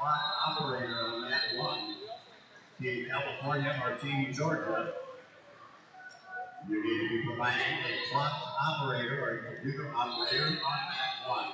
clock operator on mat one. Team California or Team Georgia. You need to be providing a clock operator or a computer operator on one.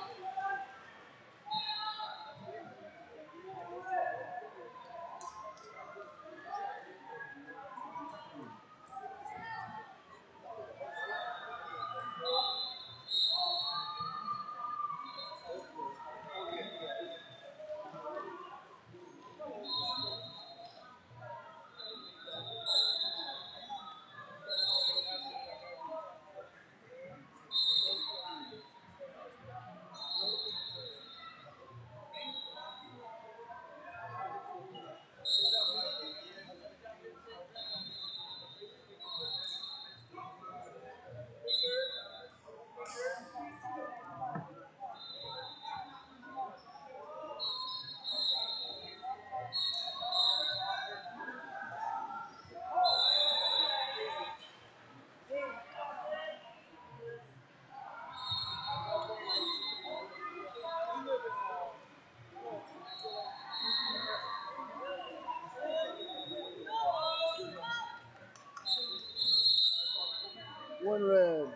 One red.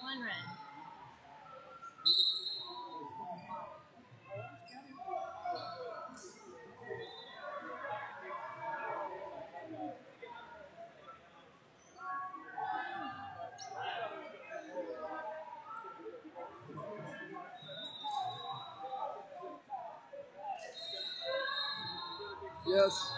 One red. Yes.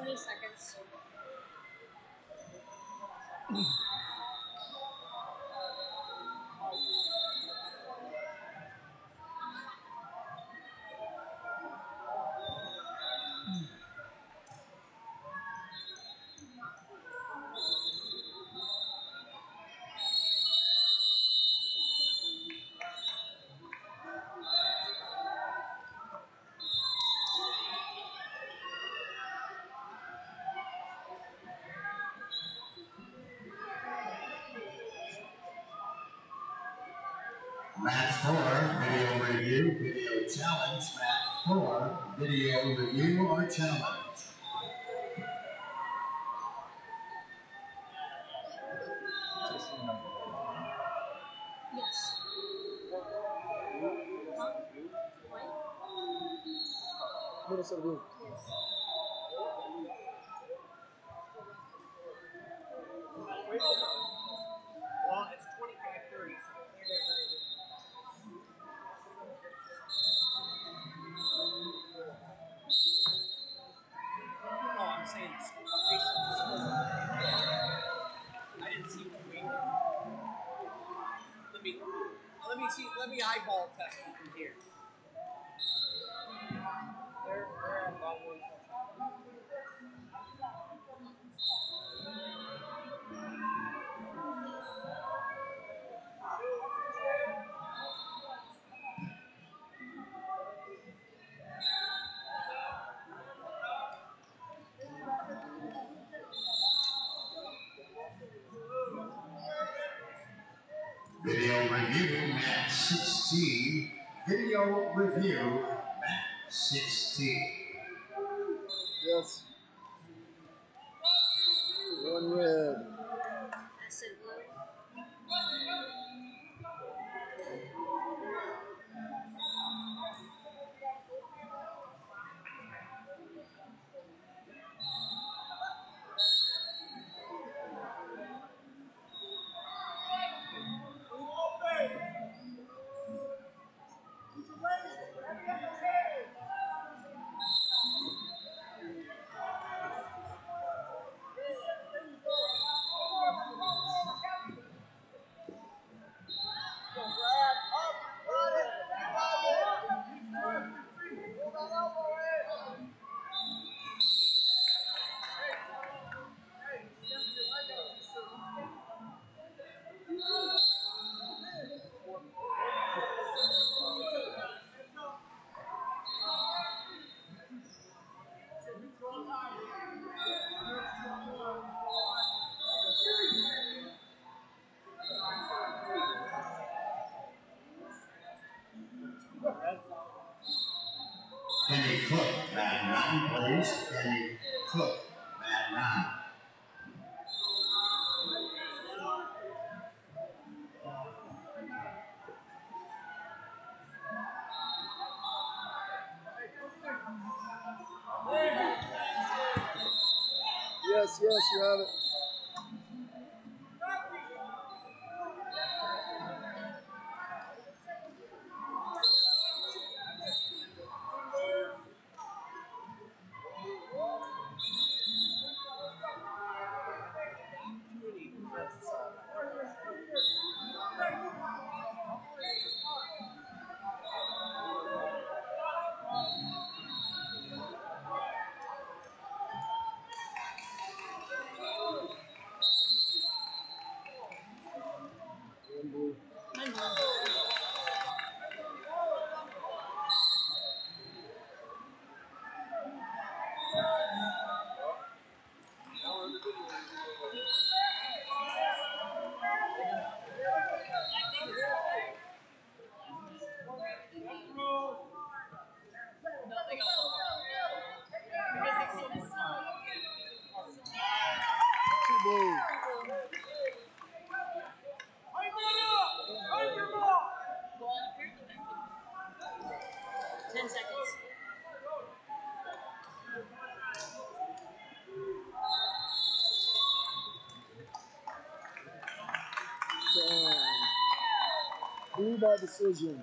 20 seconds. Video challenge. Match four, video review or challenge. Yes. Huh? White? Minnesota blue. Yes. Video review, match 16. Video review, 16. Yes. One red. Kenny Cook, bat 9, please. Kenny Cook, bat 9. Yes, yes, you have it. Seconds. Damn. By decision.